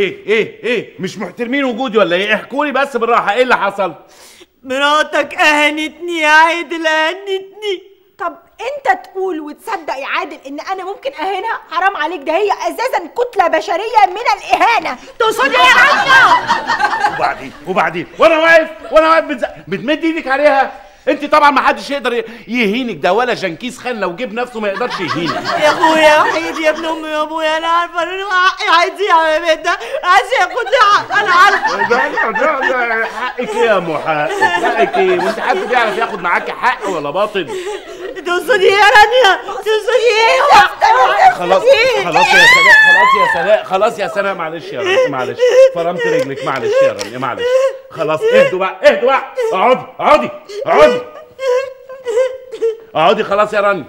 إيه إيه إيه مش محترمين وجودي ولا إيه؟ احكوا لي بس بالراحة إيه اللي حصل؟ مراتك اهنتني يا عادل اهنتني طب أنت تقول وتصدق يا عادل إن أنا ممكن اهينها حرام عليك ده هي أساسا كتلة بشرية من الإهانة. تقصدي يا عادل وبعدين؟ وبعدين؟ وأنا واقف؟ وأنا واقف. بتمد إيدك عليها؟ انت طبعا ما حدش يقدر يهينك ده ولا جنكيز خان لو جيب نفسه ما يقدرش يهينك. يا أخويا يا وحيد يا ابن أمي يا أبويا أنا عارفة ان هو حقي هيضيع يا بيت ده. عايز ياخد لي حق أنا عارفة. ده ده ده حقك إيه يا ام حق حقك إيه؟ وأنت حد بيعرف ياخد معاكي حق ولا باطل؟ تقصدي إيه يا رانيا تقصدي إيه خلاص خلاص يا سناء خلاص يا سناء خلاص يا سناء معلش يا رانيا معلش. فرمت رجلك معلش يا رانيا معلش. خلاص اهدوا بقى اهدوا بقى. اقعدي اقعدي اقعدي. اقعدي خلاص يا رانيا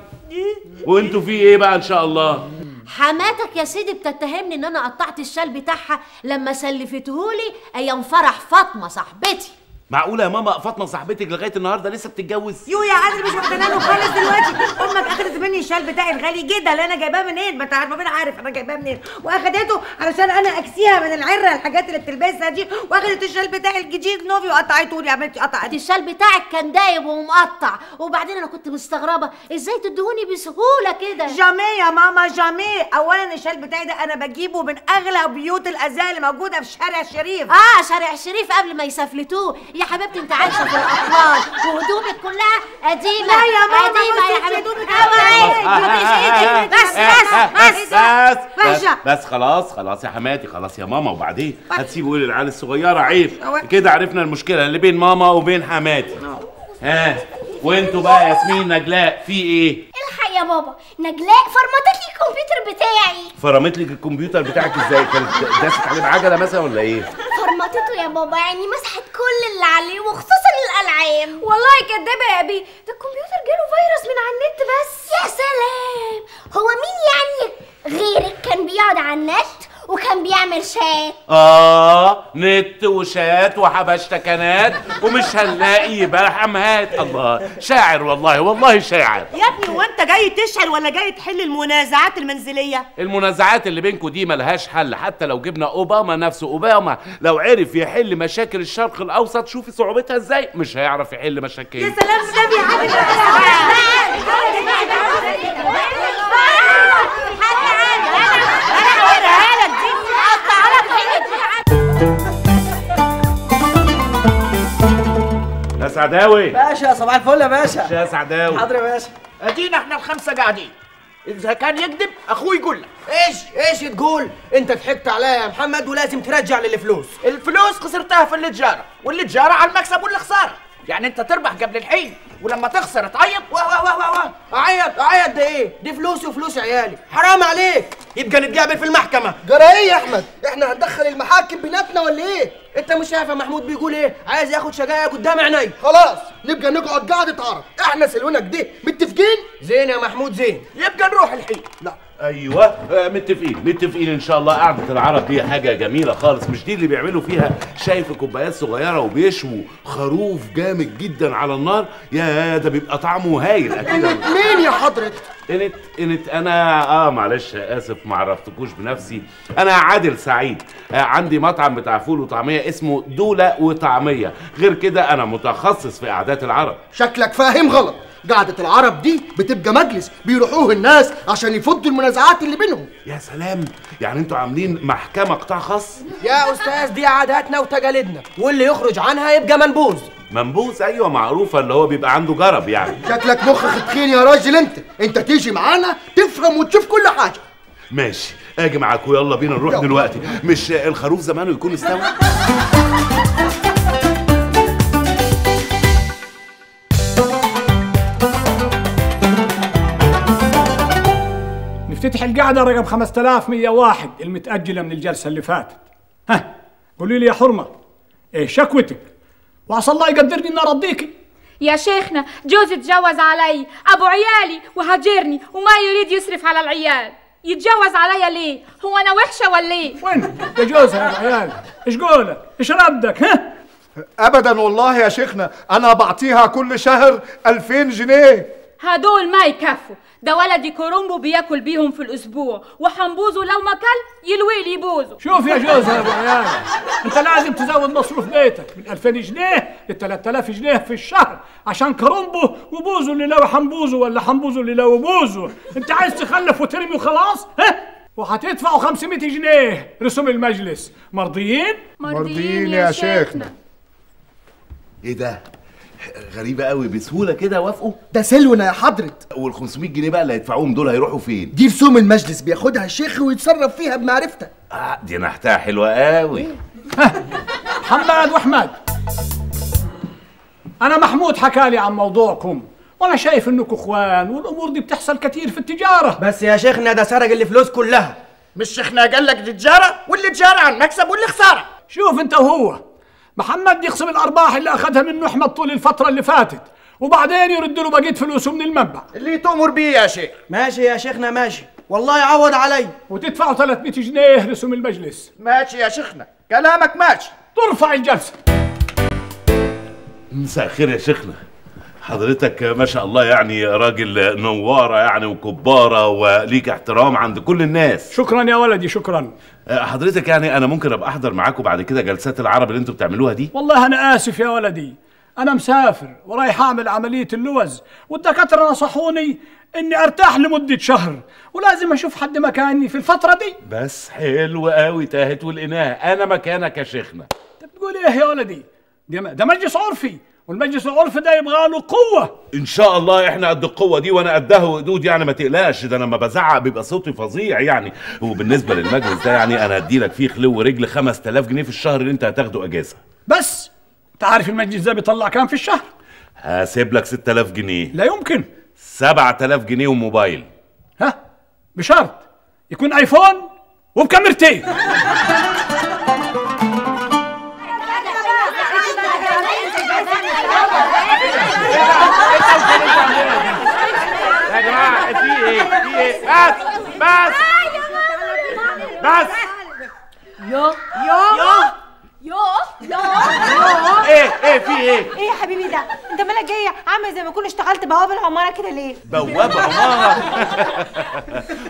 وانتوا في إيه بقى إن شاء الله؟ حماتك يا سيدي بتتهمني إن أنا قطعت الشال بتاعها لما سلفتهولي أيام فرح فاطمة صاحبتي. معقولة يا ماما فاطمة صاحبتك لغاية النهارده لسه بتتجوز؟ يو يا عادل مش مقتنعه له خالص دلوقتي. أمك اخدت مني الشال بتاعي الغالي جدا. اللي أنا جايباه منين؟ ما أنت عارف ربنا عارف. أنا جايباه منين؟ وأخدته علشان أنا أكسيها من العرة الحاجات اللي بتلبسها دي. وأخدت الشال بتاعي الجديد نوفي وقطعته لي. عملتي قطعت. الشال بتاعك كان دايب ومقطع. وبعدين أنا كنت مستغربة. إزاي تدهوني بسهولة كده؟ jamais يا ماما jamais. اولا الشال بتاعي ده أنا بجيبه من أغلى بيوت الازياء اللي موجودة في شارع الشريف آه شارع الشريف قبل ما يسفلتوه يا حبيبتي انت عايشة في الاطلال وهدومك كلها قديمة. لا يا ماما، قديمة يا حبيبتي. اوعي بس بس بس بس بس باشا. بس خلاص خلاص يا حماتي خلاص يا ماما. وبعدين هتسيبوا إيه للعيال الصغيرة عيب. كده عرفنا المشكلة اللي بين ماما وبين حماتي. ها؟ وانتوا بقى ياسمين نجلاء في إيه؟ الحق يا بابا نجلاء فرمتت لي الكمبيوتر بتاعي. فرمت لك الكمبيوتر بتاعك إزاي؟ كانت داست عليه بعجلة مثلا ولا إيه؟ فرمتته يا بابا يعني مسحت كل اللي عليه وخصوصا الألعاب. والله كدابه يا بي ده الكمبيوتر جاله فيروس من على النت بس. يا سلام! هو مين يعني غيرك كان بيقعد على النت؟ وكان بيعمل شات. آه نت وشات وحبشتكنات ومش هنلاقي يبقى حمهات الله. شاعر والله والله شاعر. يا ابني هو أنت جاي تشعل ولا جاي تحل المنازعات المنزلية؟ المنازعات اللي بينكم دي ملهاش حل. حتى لو جبنا أوباما نفسه أوباما. لو عرف يحل مشاكل الشرق الأوسط شوفي صعوبتها إزاي. مش هيعرف يحل مشاكل. يا سلام سلام يا عادل سعداوي. باشا صباح الفل يا باشا. يا سعداوي. حاضر يا باشا. ادينا إحنا الخمسة قاعدين. إذا كان يكذب اخوه يقول لك. إيش؟ إيش تقول؟ أنت ضحكت عليا يا محمد ولازم ترجع لي الفلوس الفلوس خسرتها في التجاره والتجاره على المكسب والخسارة. يعني أنت تربح قبل الحين ولما تخسر تعيط. واه واه واه واه أعيط أعيط ده إيه؟ دي فلوسي وفلوس عيالي. حرام عليك. يبقى نتقابل في المحكمة. جرى إيه يا أحمد؟ إحنا هندخل المحاكم بيناتنا ولا إيه؟ انت مش شايف يا محمود بيقول إيه؟ عايز ياخد شجاية قدام عيني. خلاص نبقى نقعد قعدة عرب. إحنا سلونا كده متفقين؟ زين يا محمود زين. يبقى نروح الحين. لا. أيوه. آه، متفقين. متفقين إن شاء الله. قعدة العرب دي حاجة جميلة خالص. مش دي اللي بيعملوا فيها شاي في كوبايات صغيرة وبيشووا خروف جامد جدا على النار؟ يا ده بيبقى طعمه هايل. أكيد. مين يا حضرة؟ إنت إنت أنا آه معلش آسف ما عرفتكوش بنفسي. أنا عادل سعيد. آه عندي مطعم بتاع فول وطعمية اسمه دوله وطعمية. غير كده أنا متخصص في قعدات العرب. شكلك فاهم غلط. قعدة العرب دي بتبقى مجلس بيروحوه الناس عشان يفضوا المنازعات اللي بينهم. يا سلام! يعني أنتوا عاملين محكمة قطاع خاص؟ يا أستاذ دي عاداتنا وتقاليدنا. واللي يخرج عنها يبقى منبوذ. منبوس أيوه معروفة اللي هو بيبقى عنده جرب يعني. شكلك مخك تخين يا راجل انت. انت تيجي معانا تفهم وتشوف كل حاجة. ماشي. أجي معاكم يلا بينا نروح. دلوقتي. مش الخروف زمانه يكون استوى؟ نفتتح القعدة رقم 5101 المتأجلة من الجلسة اللي فاتت. ها قولي لي يا حرمة إيه شكوتك؟ وعسى الله يقدرني إني ارضيكي يا شيخنا جوزي اتجوز علي أبو عيالي وهاجرني وما يريد يصرف على العيال. يتجوز عليا ليه؟ هو أنا وحشة ولا إيه؟ وين؟ يا جوزها يا عيال إيش قولك؟ إيش ردك؟ ها؟ ابدا والله يا شيخنا أنا بعطيها كل شهر 2000 جنيه. هدول ما يكفوا. ده ولدي كرومبو بياكل بيهم في الأسبوع. وحنبوزه لو ما كل يلوي لي بوزه شوف يا جوزها يا ابو عيال انت لازم تزود مصروف بيتك. من 2000 جنيه ل 3000 جنيه في الشهر عشان كرومبو وبوزو اللي لو حنبوزه ولا حنبوزه اللي لو بوزه انت عايز تخلف وترمي وخلاص؟ ها؟ وهتدفعوا 500 جنيه رسوم المجلس. مرضيين؟ مرضيين يا شيخنا. إيه ده؟ غريبة قوي بسهولة كده وافقوا؟ ده سلونا يا حضرة. وال 500 جنيه بقى اللي هيدفعوهم دول هيروحوا فين؟ دي رسوم المجلس بياخدها الشيخ ويتصرف فيها بمعرفته آه دي نحتها حلوة قوي. محمد وأحمد. أنا محمود حكالي عن موضوعكم وأنا شايف إنكم إخوان والأمور دي بتحصل كتير في التجارة. بس يا شيخنا ده سرق الفلوس كلها. مش شيخنا قال لك دي تجارة؟ واللي تجارة عن مكسب واللي خسارة. شوف أنت وهو محمد يقسم الأرباح اللي أخذها منه احمد طول الفترة اللي فاتت وبعدين يرد له بقية فلوسه من المنبع. اللي تؤمر بيه يا شيخ. ماشي يا شيخنا ماشي. والله يعوض علي. وتدفعوا 300 جنيه رسوم المجلس. ماشي يا شيخنا. كلامك ماشي. ترفع الجلسة. مساء الخير يا شيخنا. حضرتك ما شاء الله يعني راجل نوارة يعني وكبارة وليك احترام عند كل الناس. شكرا يا ولدي شكرا. آه، حضرتك يعني أنا ممكن أبقى أحضر معاكم بعد كده جلسات العرب اللي أنتوا بتعملوها دي؟ والله أنا آسف يا ولدي. أنا مسافر ورايح أعمل عملية اللوز والدكاترة نصحوني إني أرتاح لمدة شهر ولازم أشوف حد مكاني في الفترة دي. بس حلو قوي تاهت ولقيناها أنا مكانك يا شيخنا. انت بتقول إيه يا ولدي؟ ده مجلس عرفي. والمجلس العرفي ده يبغى له قوة. إن شاء الله إحنا قد القوة دي وأنا قدها وقدود يعني ما تقلقش ده لما بزعق بيبقى صوتي فظيع يعني. وبالنسبة للمجلس ده يعني أنا هديلك فيه خلو ورجل 5000 جنيه في الشهر اللي أنت هتاخده أجازة. بس أنت عارف المجلس ده بيطلع كام في الشهر؟ هسيب لك 6000 جنيه. لا يمكن. 7000 جنيه وموبايل. ها؟ بشرط يكون آيفون وبكاميرتين. يا جماعة في إيه في إيه بس بس بس يو يو يو يو إيه إيه في إيه إيه يا حبيبي ده انت مالك جاي عامل زي ما كنت اشتغلت بواب العماره كده ليه بواب عماره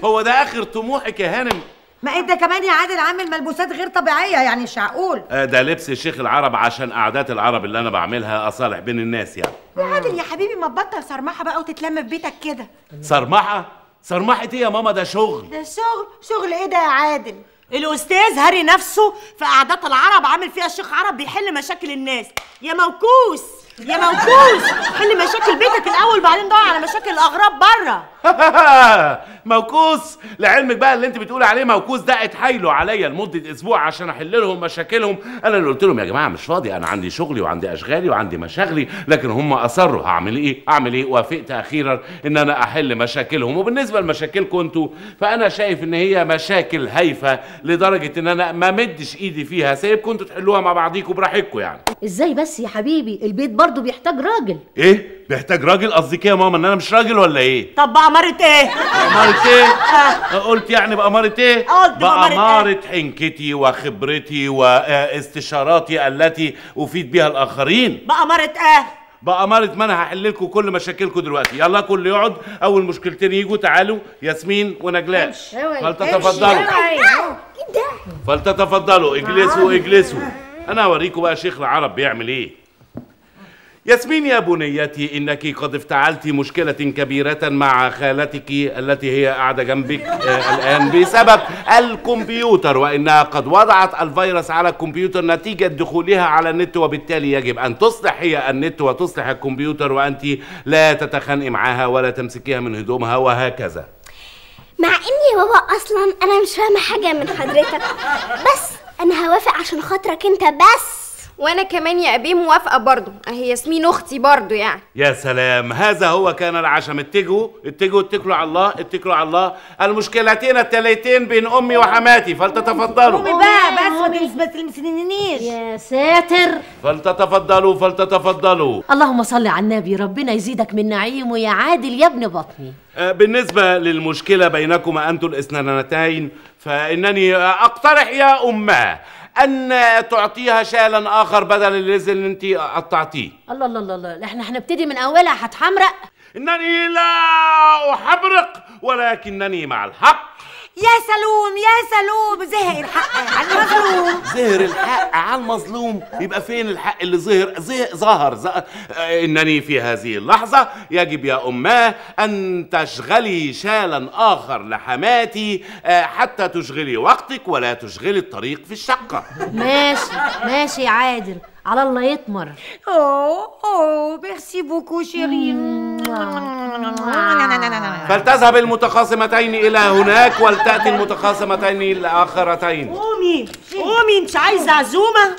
هو ده اخر طموحك يا هانم ما انت كمان يا عادل عامل ملبوسات غير طبيعية يعني مش معقول. آه، ده لبس الشيخ العرب عشان قعدات العرب اللي أنا بعملها أصالح بين الناس يعني. يا عادل يا حبيبي ما تبطل صرمحة بقى وتتلم في بيتك كده. صرمحة؟ صرمحة إيه يا ماما؟ ده شغل. ده شغل؟ شغل إيه ده يا عادل؟ الأستاذ هاري نفسه في قعدات العرب عامل فيها الشيخ عرب بيحل مشاكل الناس. يا موكوس يا موكوس حل مشاكل بيتك الأول بعدين دور على مشاكل الأغراب بره. موكوس لعلمك بقى اللي انت بتقول عليه موكوس ده اتحايلوا عليا لمدة أسبوع عشان أحل لهم مشاكلهم. أنا اللي قلت لهم يا جماعة مش فاضي أنا عندي شغلي وعندي أشغالي وعندي مشاغلي لكن هم أصروا. هعمل إيه؟ اعمل إيه؟ وافقت أخيرا إن أنا أحل مشاكلهم. وبالنسبة لمشاكلكم أنتوا فأنا شايف إن هي مشاكل هايفة لدرجة إن أنا ما مدش إيدي فيها. سايبكم أنتوا تحلوها مع بعضيكم براحتكم يعني. إزاي بس يا حبيبي؟ البيت برضو بيحتاج راجل. إيه؟ بيحتاج راجل؟ قصدك إيه يا ماما إن أنا مش راجل ولا إيه؟ طب بأمارة إيه؟ بأمارة إيه؟ قلت يعني بأمارة إيه؟ قلت بأمارة إيه؟ بأمارة حنكتي وخبرتي واستشاراتي التي أفيد بها الآخرين. بأمارة إيه؟ بأمارة ما أنا هحل لكم كل مشاكلكم دلوقتي. يلا كل يقعد. أول مشكلتين يجوا تعالوا. ياسمين ونجلاء. فلتتفضلوا. فلتتفضلوا. إجلسوا إجلسوا. أنا أوريكم بقى شيخ العرب بيعمل إيه. ياسمين يا بنيتي إنك قد افتعلت مشكلة كبيرة مع خالتك التي هي قاعدة جنبك آه الآن بسبب الكمبيوتر. وانها قد وضعت الفيروس على الكمبيوتر نتيجة دخولها على النت وبالتالي يجب أن تصلح هي النت وتصلح الكمبيوتر وأنت لا تتخانقي معها ولا تمسكيها من هدومها وهكذا. مع إني يا بابا أصلا أنا مش فاهمة حاجة من حضرتك بس أنا هوافق عشان خاطرك أنت بس. وأنا كمان يا ابي موافقة برضو. اهي ياسمين أختي برضو يعني. يا سلام. هذا هو كان العشم. اتجهوا. اتجهوا. اتكلوا على الله. اتكلوا على الله. المشكلتين التاليتين بين أمي وحماتي. فلتتفضلوا. قومي بقى بس ما تلمس- ما تلمسنيش يا ساتر. فلتتفضلوا. فلتتفضلوا. اللهم صل على النبي. ربنا يزيدك من نعيمه يا عادل يا ابن بطني. آه، بالنسبة للمشكلة بينكما أنتم الاثنتين فإنني أقترح يا أماه أن تعطيها شالا آخر بدل الذي اللي أنت قطعتيه. الله الله الله الله. إحنا هنبتدي من أولها هتحمرق. إنني لا أحبرق ولكنني مع الحق. يا سلوم يا سلوم. زهق الحق على المظلوم. ظهر الحق على المظلوم. يبقى فين الحق اللي ظهر زه- ظهر؟ إنني في هذه اللحظة يجب يا اماه أن تشغلي شالا آخر لحماتي آه، حتى تشغلي وقتك ولا تشغلي الطريق في الشقة. ماشي ماشي يا عادل. على الله يطمر اوه اوه merci beaucoup chérie فلتذهب المتخاصمتين إلى هناك ولتأتي المتخاصمتين الاخرتين قومي قومي انت عايزه عزومه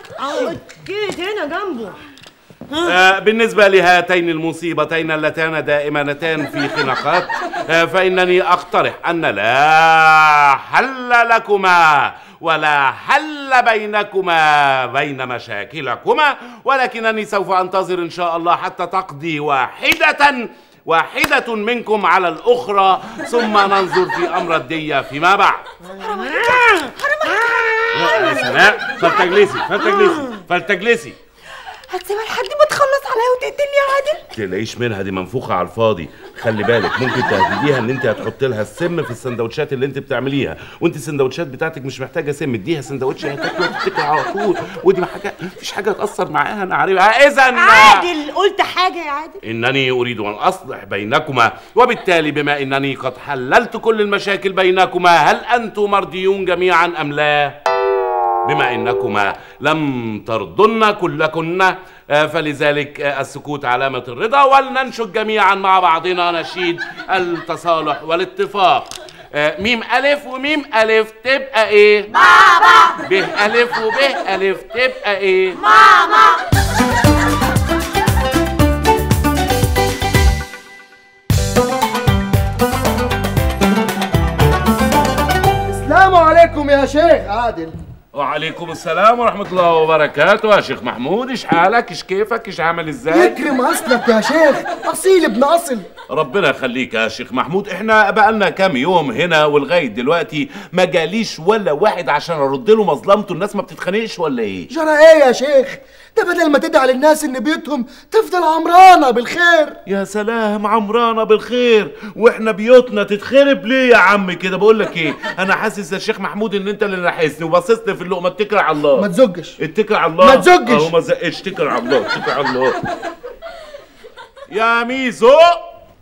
جيت هنا جنبه آه، بالنسبة لهاتين المصيبتين اللتان دائمتان في خناقات آه، فإنني أقترح أن لا حل لكما. ولا حل بينكما بين مشاكلكما ولكنني سوف أنتظر إن شاء الله حتى تقضي واحدة واحدة منكم على الأخرى ثم ننظر في أمر الدية فيما بعد. يا سلام فلتجلسي فلتجلسي فلتجلسي هتسيبها لحد ما عليا وتقتلني يا عادل. تلاقيش منها؟ دي منفوخة على الفاضي. خلي بالك ممكن تهدديها إن أنت هتحط لها السم في السندوتشات اللي أنت بتعمليها. وأنت السندوتشات بتاعتك مش محتاجة سم اديها سندوتش هي تاكله وتتكل على طول. ودي ما حاجة مفيش حاجة تأثر معاها أنا عارفها اذا! عادل قلت حاجة يا عادل. إنني أريد أن أصلح بينكما وبالتالي بما إنني قد حللت كل المشاكل بينكما هل أنتم مرضيون جميعا أم لا؟ بما إنكما لم ترضن كلكن آه، فلذلك آه، السكوت علامة الرضا ولننشد جميعا مع بعضنا نشيد التصالح والاتفاق آه، ميم ألف وميم ألف تبقى إيه؟ بابا به ألف وبه ألف تبقى إيه؟ ماما السلام عليكم يا شيخ عادل وعليكم السلام ورحمة الله وبركاته. يا شيخ محمود إيش حالك؟ إيش كيفك؟ إيش عامل إزاي؟ يكرم أصلك يا شيخ. أصيل ابن أصل. ربنا يخليك يا شيخ محمود. إحنا بقالنا كام يوم هنا ولغاية دلوقتي ما جاليش ولا واحد عشان أرد له مظلمته. الناس ما بتتخانقش ولا إيه؟ جرى إيه يا شيخ؟ ده بدل ما تدعي للناس إن بيوتهم تفضل عمرانة بالخير. يا سلام عمرانة بالخير. وإحنا بيوتنا تتخرب ليه يا عم كده؟ بقول لك إيه أنا حاسس يا شيخ محمود إن أنت اللي نحسني وبصصني في اللقمة اتكل على الله. ما تزجش اتكل على الله ما تزجش. اهو ما زقش اتكل على الله اتكل على الله. يا ميزو.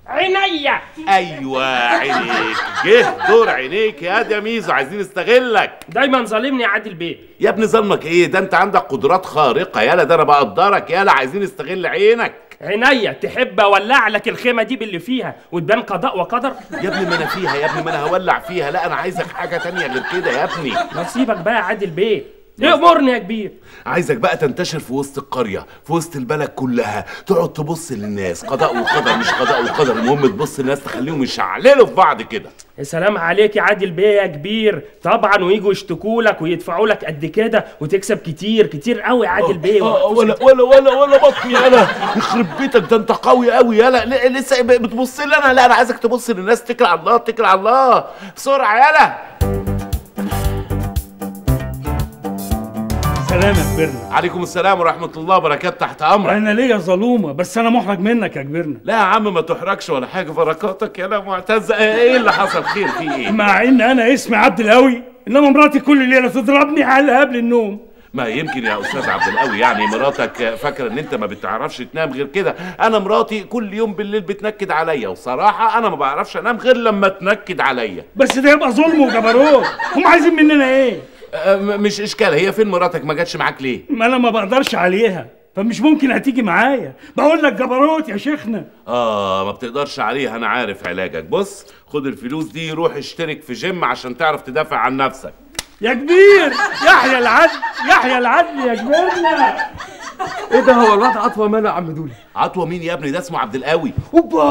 عينيا. أيوه عينيك. جه دور عينيك يا دي يا ميزو عايزين نستغلك. دايما ظالمني يا عادل بيه يا ابني ظلمك إيه؟ ده أنت عندك قدرات خارقة. يالا ده أنا بقدرك يالا عايزين نستغل عينك. عينيا تحب أولع لك الخيمة دي باللي فيها وتبان قضاء وقدر؟ يا ابني ما أنا فيها يا ابني ما أنا هولع فيها لا أنا عايزك حاجة تانية غير كده يا ابني. نصيبك بقى عادل بيه. امرني يا كبير. عايزك بقى تنتشر في وسط القرية في وسط البلد كلها تقعد تبص للناس قضاء وقدر مش قضاء وقدر. المهم تبص للناس تخليهم يشعللوا في بعض كده. يا سلام عليك يا عادل بيه يا كبير. طبعا ويجوا يشتكوا لك ويدفعوا لك قد كده وتكسب كتير كتير قوي يا عادل بيه. آه، ولا ولا ولا ولا بطني يالا يخرب بيتك ده أنت قوي قوي يالا ل- لسه بتبص لي أنا؟ لا أنا عايزك تبص للناس تكل على الله تكل على الله. بسرعة يالا سلام يا كبرنا عليكم السلام ورحمة الله وبركاته تحت أمرك. أنا ليا ظلومة بس أنا محرج منك يا كبرنا لا يا عم ما تحرجش ولا حاجة بركاتك يا لا معتز إيه اللي حصل؟ خير في إيه؟ مع إن أنا اسمي عبد القوي إنما مراتي كل ليله تضربني على قبل النوم. ما يمكن يا أستاذ عبد القوي يعني مراتك فاكرة إن أنت ما بتعرفش تنام غير كده. أنا مراتي كل يوم بالليل بتنكد عليا وصراحة أنا ما بعرفش أنام غير لما تنكد عليا. بس ده يبقى ظلم وجبروت. هم عايزين مننا إيه؟ مش اشكال هي فين مراتك؟ ما جاتش معاك ليه؟ ما أنا ما بقدرش عليها. فمش ممكن هتيجي معايا. بقول لك جبروت يا شيخنا. آه ما بتقدرش عليها. أنا عارف علاجك. بص خد الفلوس دي روح اشترك في جيم عشان تعرف تدافع عن نفسك. يا كبير! يحيى العدل! يحيى العدل يا كبرنا إيه ده هو الواد عطوة ماله يا عم دولي؟ عطوة مين يا ابني؟ ده اسمه عبد القوي. اوبا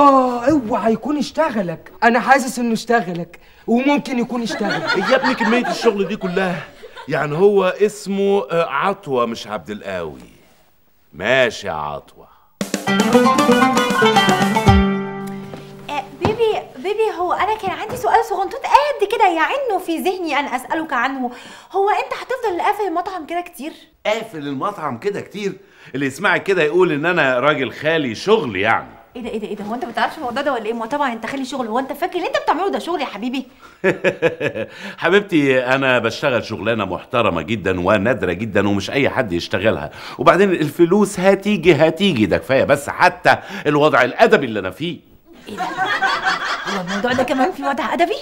اوعى يكون اشتغلك. أنا حاسس انه اشتغلك وممكن يكون اشتغل يا ابني كمية الشغل دي كلها يعني هو اسمه آه، عطوة مش عبد القوي. ماشي يا عطوة. بيبي بيبي هو أنا كان عندي سؤال صغنطوط قد كده يعنه في ذهني أن أسألك عنه. هو انت هتفضل قافل المطعم كده كتير؟ قافل المطعم كده كتير؟ اللي يسمعك كده يقول إن أنا راجل خالي شغل يعني. إيه ده إيه ده إيه ده؟ هو أنت ما تعرفش الموضوع ده ولا إيه؟ ما طبعا أنت خلي شغل. هو أنت فاكر اللي أنت بتعمله ده شغل يا حبيبي؟ حبيبتي أنا بشتغل شغلانة محترمة جدا ونادرة جدا ومش أي حد يشتغلها. وبعدين الفلوس هتيجي هتيجي. ده كفاية بس حتى الوضع الأدبي اللي أنا فيه. هو الموضوع ده كمان في وضع أدبي؟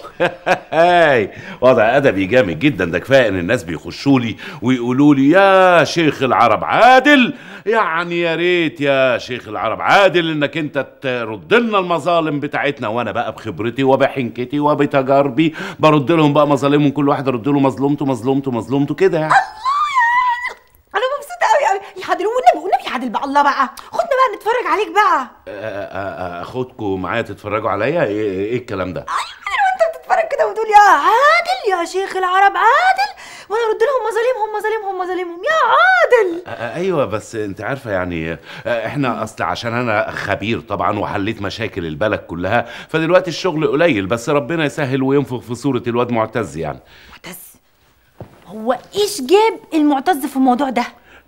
هاي وضع أدبي جامد جدا. ده كفاية إن الناس بيخشوا لي ويقولوا لي يا شيخ العرب عادل. يعني يا ريت يا شيخ العرب عادل إنك أنت ترد لنا المظالم بتاعتنا. وأنا بقى بخبرتي وبحنكتي وبتجاربي برد لهم بقى مظالمهم. كل واحد ارد له مظلومته مظلومته مظلومته كده يعني. أنا مبسوطه قوي قوي يا عادل والنبي والنبي يا عادل بقى الله بقى. نتفرج عليك بقى. أخدكم معايا تتفرجوا عليا؟ إيه, إيه الكلام ده؟ أنا وأنت بتتفرج كده وتقول يا عادل يا شيخ العرب عادل. وأنا أرد لهم مظالمهم مظالمهم مظالمهم. يا عادل. أيوه بس أنت عارفة يعني إحنا أصل عشان أنا خبير طبعا وحليت مشاكل البلد كلها فدلوقتي الشغل قليل بس ربنا يسهل وينفخ في صورة الواد معتز يعني. هو إيش جاب المعتز في الموضوع ده؟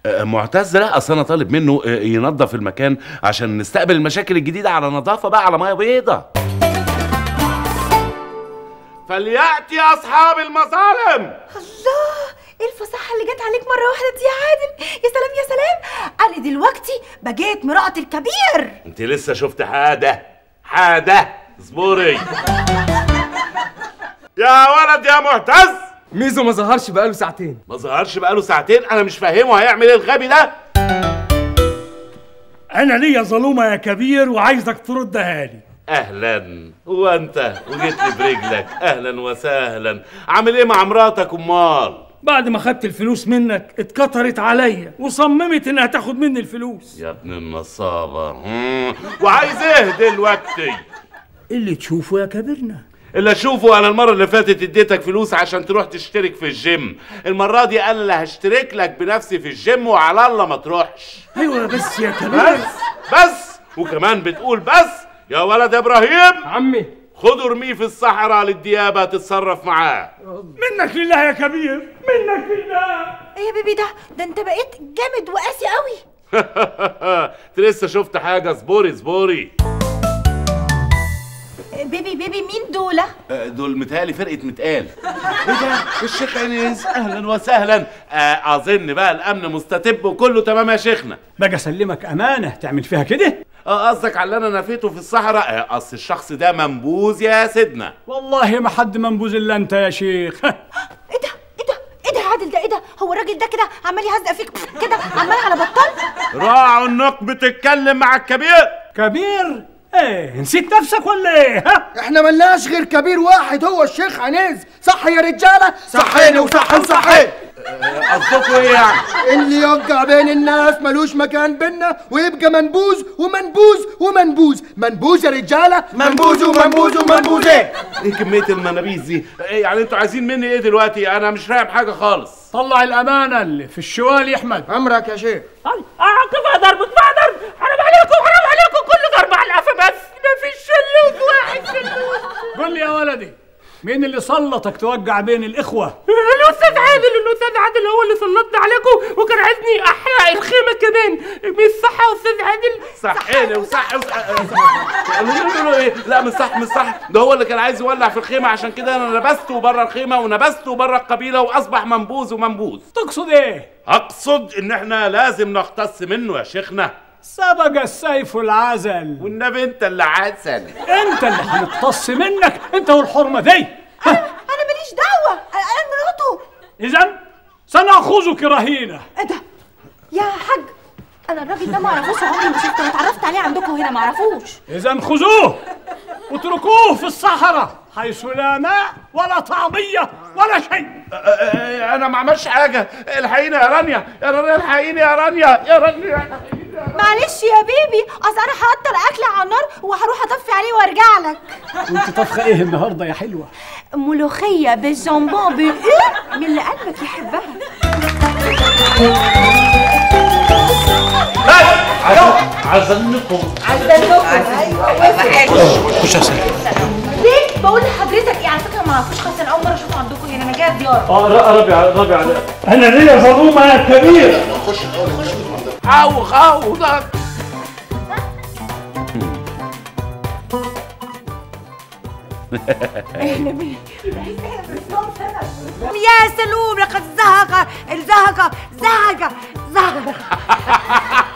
معتز لا أصل أنا طالب منه آه، ينظف المكان عشان نستقبل المشاكل الجديدة على نظافة بقى على مية بيضة. فليأتي أصحاب المظالم. الله إيه الفصاحة اللي جت عليك مرة واحدة دي يا عادل؟ يا سلام يا سلام. أنا دلوقتي بقيت مرات الكبير. أنت لسه شفت حاجة حاجة اصبري. يا ولد يا معتز. ميزو ما ظهرش بقاله ساعتين. ما ظهرش بقاله ساعتين؟ أنا مش فاهمه هيعمل إيه الغبي ده؟ أنا ليا ظلومة يا كبير وعايزك تردها لي. أهلا. وأنت وجيت لي برجلك. أهلا وسهلا. عامل إيه مع مراتك أمال؟ بعد ما خدت الفلوس منك اتكترت عليا وصممت إنها تاخد مني الفلوس. يا ابن النصابة. وعايز إيه دلوقتي؟ اللي تشوفه يا كبرنا اللي اشوفه أنا المرة اللي فاتت اديتك فلوس عشان تروح تشترك في الجيم. المرة دي أنا اللي هشترك لك بنفسي في الجيم وعلى الله ما تروحش. أيوه بس يا كبير. بس بس. وكمان بتقول بس. يا ولد يا إبراهيم. عمي. خده ارميه في الصحراء للديابة تتصرف معاه. منك لله يا كبير. منك لله. إيه يا بيبي ده؟ ده أنت بقيت جامد وقاسي قوي انت لسه شفت حاجة؟ اصبري اصبري. بيبي بيبي مين دول؟ آه، دول متهيألي فرقة متقال. إيه ده؟ الشيخ انيس أهلا وسهلا. آه، أظن بقى الأمن مستتب وكله تمام يا شيخنا. باجي أسلمك أمانة. تعمل فيها كده؟ آه قصدك على اللي أنا نفيته في الصحراء؟ آه، أصل الشخص ده منبوذ يا سيدنا. والله ما حد منبوذ إلا أنت يا شيخ. إيه ده؟ يا عادل ده؟ إيه ده؟ هو الراجل ده كده عمال يهزق فيك كده عمال على بطال؟ راعوا النق بتتكلم مع الكبير. كبير؟ إيه نسيت نفسك ولا إيه ها؟ إحنا ملناش غير كبير واحد هو الشيخ عنيز. صح يا رجالة. صحيني وصح وصحي قصدكوا إيه يعني؟ اللي يوقع بين الناس ملوش مكان بينا ويبقى منبوذ ومنبوذ ومنبوذ منبوذ يا رجالة. منبوذ ومنبوذ ومنبوذين إيه؟ كمية المنابيذ دي؟ إيه يعني أنتوا عايزين مني إيه دلوقتي؟ أنا مش فاهم حاجة خالص. طلع الأمانة اللي في الشوال يا أحمد. امرك يا شيخ. آه كفايه ضرب ضرب حرام عليكم حرام عليكم كل ضرب على القفا بس ما فيش شلوت واحد شلوت قول لي يا ولدي مين اللي سلطك توقع بين الإخوة؟ الأستاذ عادل الأستاذ عادل هو اللي سلطنا عليكم وكان عايزني احرق الخيمة كمان. مش صح يا أستاذ عادل؟ صحيني وصح وصح إيه لا مش صح مش صح. ده هو اللي كان عايز يولع في الخيمة. عشان كده أنا نبسته بره الخيمة ونبسته بره القبيلة وأصبح منبوذ ومنبوذ. تقصد إيه؟ أقصد إن إحنا لازم نقتص منه يا شيخنا. سبق السيف العزل والنبي انت اللي عسل. انت اللي هنقتص منك. انت والحرمة دي أنا ماليش دعوة. أنا أنا مراته. اذا سنأخذك رهينة. إيه ده؟ يا حاج أنا الراجل ده ما أعرفوش عمري ما شفته. أنا اتعرفت عليه عندكم هنا ما أعرفوش. اذا خذوه. واتركوه في الصحراء حيث لا ماء ولا طعمية ولا شيء. أنا ما عملش حاجة. الحقيني يا رانيا. يا رانيا الحقيني يا رانيا. يا رانيا. معلش يا بيبي اصل أنا هقطر اكل على النار وهروح اطفي عليه وارجع لك وانت طبخه إيه النهارده يا حلوة ملوخيه بالجامبون بالايه من اللي قلبك يحبها عزلكم خش يا سيدي ليه بقول لحضرتك إيه على فكره ما اعرفوش خالص أنا اول مره اشوفه عندكم هنا أنا جاية زياره آه ربيع ربيع أنا ليا ظلومه يا كبير خاو ده يا سلوم لقد زهق الزهق زهق زهق.